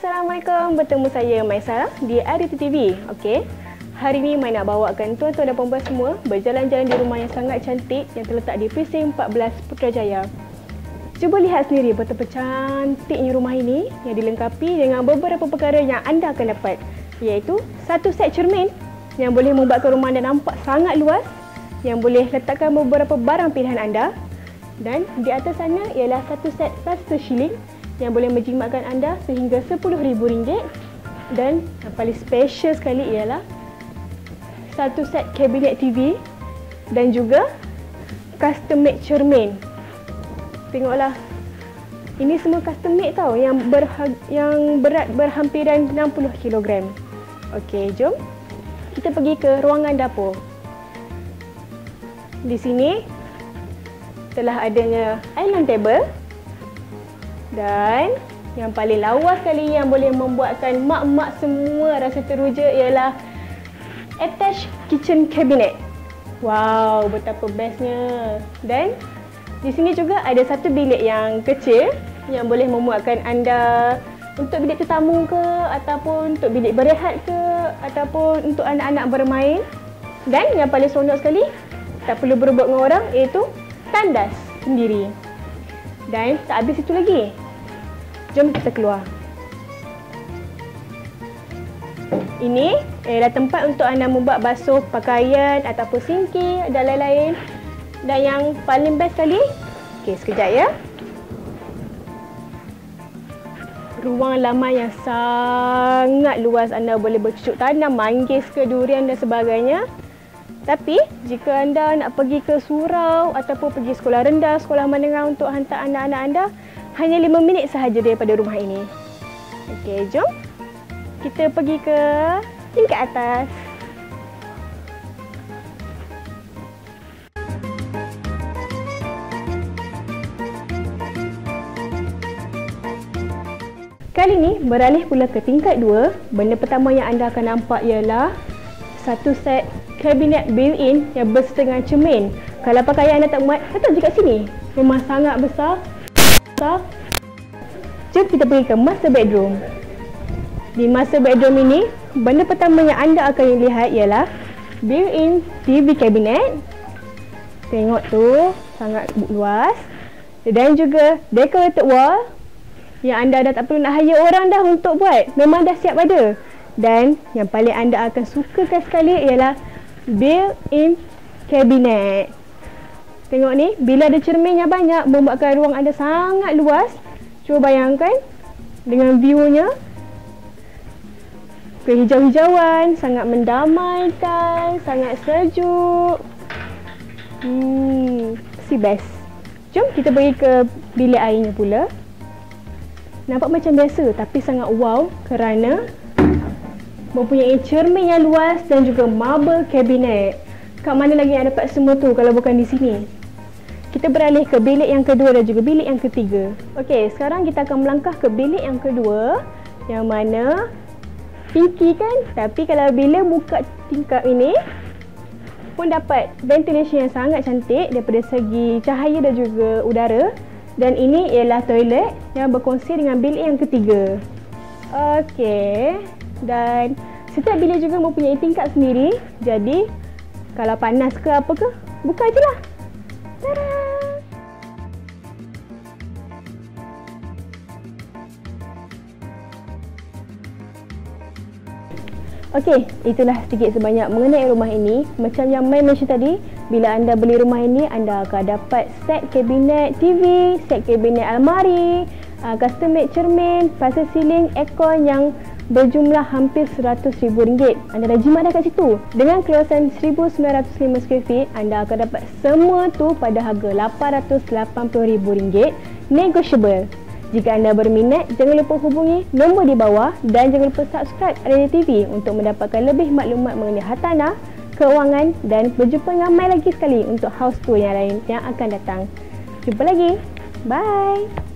Assalamualaikum, bertemu saya Maisara di RDT TV. Okey. Hari ini Mai nak bawakan tuan-tuan dan puan-puan semua berjalan-jalan di rumah yang sangat cantik yang terletak di Precinct 14 Putrajaya. Cuba lihat sendiri betapa cantiknya rumah ini yang dilengkapi dengan beberapa perkara yang anda akan dapat iaitu satu set cermin yang boleh membuatkan rumah anda nampak sangat luas yang boleh letakkan beberapa barang pilihan anda dan di atas sana ialah satu set plaster shilling yang boleh menjimatkan anda sehingga RM10,000 dan yang paling special sekali ialah satu set kabinet TV dan juga custom made cermin. Tengoklah. Ini semua custom made tau yang berha- yang berat berhampiran 60 kg. Okey, jom. Kita pergi ke ruangan dapur. Di sini telah adanya island table dan yang paling lawa sekali yang boleh membuatkan mak-mak semua rasa teruja ialah attached kitchen cabinet. Wow, betapa bestnya. Dan di sini juga ada satu bilik yang kecil yang boleh memuatkan anda untuk bilik tetamu ke ataupun untuk bilik berehat ke ataupun untuk anak-anak bermain. Dan yang paling seronok sekali, tak perlu berebut dengan orang iaitu tandas sendiri. Dan tak habis itu lagi. Jom kita keluar. Ini ialah tempat untuk anda membuat basuh pakaian ataupun sinki dan lain-lain. Dan yang paling best sekali, okey sekejap ya. Ruang laman yang sangat luas anda boleh bercucuk tanam, manggis ke durian dan sebagainya. Tapi jika anda nak pergi ke surau ataupun pergi sekolah rendah, sekolah menengah untuk hantar anak-anak anda, hanya 5 minit sahaja daripada rumah ini. Okey, jom kita pergi ke tingkat atas. Kali ini beralih pula ke tingkat 2. Benda pertama yang anda akan nampak ialah satu set kabinet built-in yang bersetengah cermin. Kalau pakaian anda tak muat, datang je kat sini. Rumah sangat besar. besar. Jom kita pergi ke master bedroom. Di master bedroom ini, benda pertama yang anda akan lihat ialah built-in TV cabinet. Tengok tu, sangat luas. Dan juga decorated wall yang anda dah tak perlu nak hire orang dah untuk buat. Memang dah siap ada. Dan yang paling anda akan sukakan sekali ialah built-in cabinet. Tengok ni, bila ada cermin yang banyak membuatkan ruang anda sangat luas. Cuba bayangkan dengan view-nya. Kehijau-hijauan, sangat mendamaikan, sangat sejuk. Hmm, si best. Jom kita pergi ke bilik airnya pula. Nampak macam biasa tapi sangat wow kerana mempunyai cermin yang luas dan juga marble cabinet. Kat mana lagi yang dapat semua tu kalau bukan di sini? Kita beralih ke bilik yang kedua dan juga bilik yang ketiga. Okey, sekarang kita akan melangkah ke bilik yang kedua yang mana pinky kan? Tapi kalau bila buka tingkap ini pun dapat ventilation yang sangat cantik daripada segi cahaya dan juga udara. Dan ini ialah toilet yang berkongsi dengan bilik yang ketiga. Okey. Dan setiap bilik juga mempunyai tingkap sendiri. Jadi kalau panas ke apa ke, buka je lah. Tada! Okey, itulah sedikit sebanyak mengenai rumah ini. Macam yang Mai mention tadi, bila anda beli rumah ini, anda akan dapat set kabinet TV, set kabinet almari, uh, custom made cermin, fasa ceiling, aircon yang berjumlah hampir RM100,000. Anda dah jimat dah kat situ. Dengan keluasan 1905 square feet, anda akan dapat semua tu pada harga RM880,000 negotiable. Jika anda berminat, jangan lupa hubungi nombor di bawah dan jangan lupa subscribe Arena TV untuk mendapatkan lebih maklumat mengenai hartanah, keuangan dan berjumpa dengan Mai lagi sekali untuk house tour yang lain yang akan datang. Jumpa lagi. Bye.